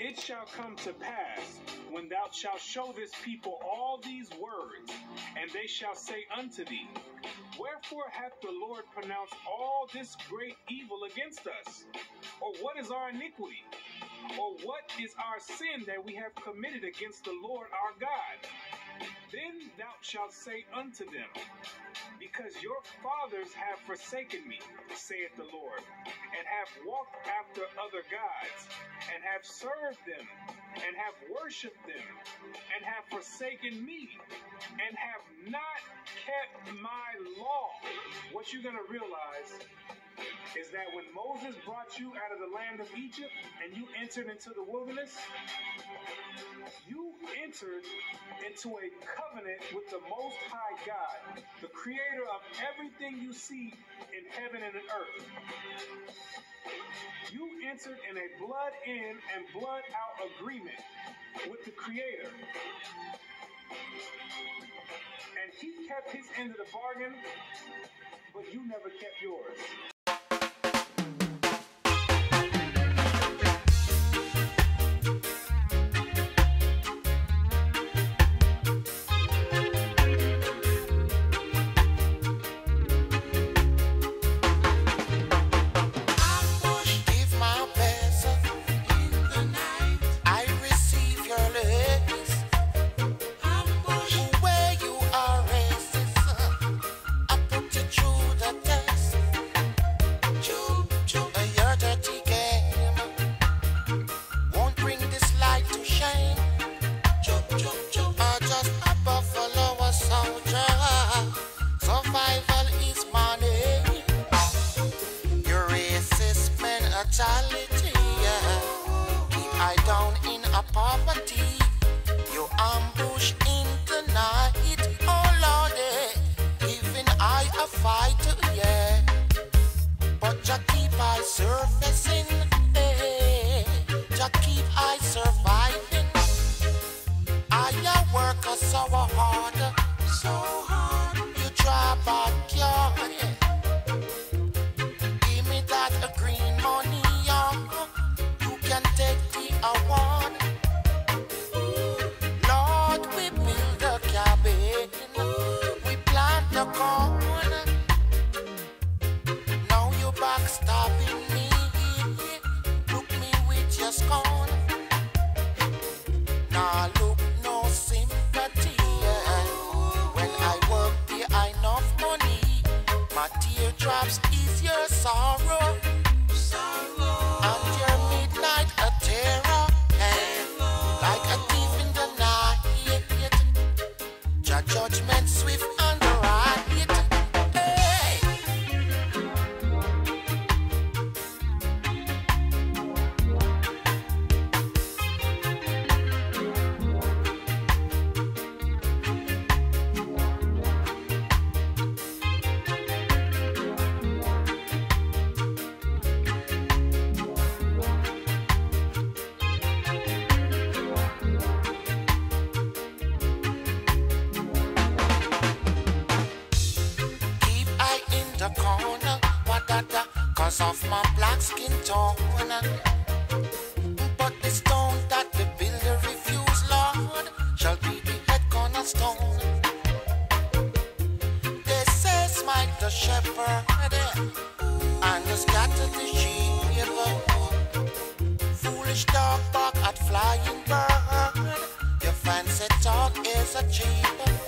And it shall come to pass, when thou shalt show this people all these words, and they shall say unto thee, Wherefore hath the Lord pronounced all this great evil against us? Or what is our iniquity? Or what is our sin that we have committed against the Lord our God? Then thou shalt say unto them, Because your fathers have forsaken me, saith the Lord, and have walked after other gods, and have served them, and have worshipped them, and have forsaken me, and have not kept my law. What you're going to realize is that when Moses brought you out of the land of Egypt and you entered into the wilderness, you entered into a covenant with the Most High God, the creator of everything you see in heaven and in earth. You entered in a blood in and blood out agreement with the creator. Kept his end of the bargain, but you never kept yours. A green money. You can take the award. Lord, we build a cabin. We plant the corn. Now you backstabbing me. Look me with your scorn. Nah, look no sympathy. When I work, the enough money. My is your sorrow. Cause of my black skin tone. But the stone that the builder refused, Lord, shall be the head cornerstone. They say smite the shepherd and scatter the sheep. Foolish dog bark at flying bird. Your fancy talk is a cheap.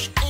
Ambush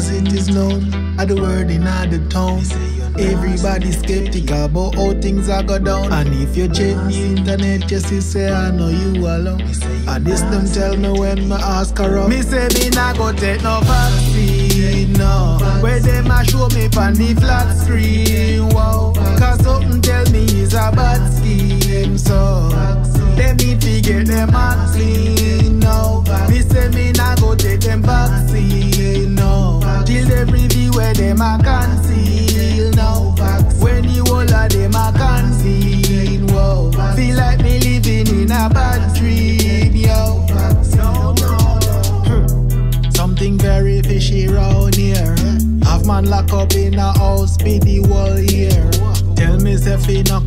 As it is known, at the word in the town. Everybody skeptical about how things are go down. And if you check the internet, see say I know you alone. And this them tell me when me ask up. Me say me nah go take no vaccine, no. Where them a show me on the flat screen, wow. Cause something tell me it's a bad scheme, so. Need to get them act clean, them a conceal, no. When you all of them a conceal, whoa. Feel like me living in a bad dream, yo. No, no, no. Something very fishy round here. Half man lock up in a house, be the wall here. Tell me if he not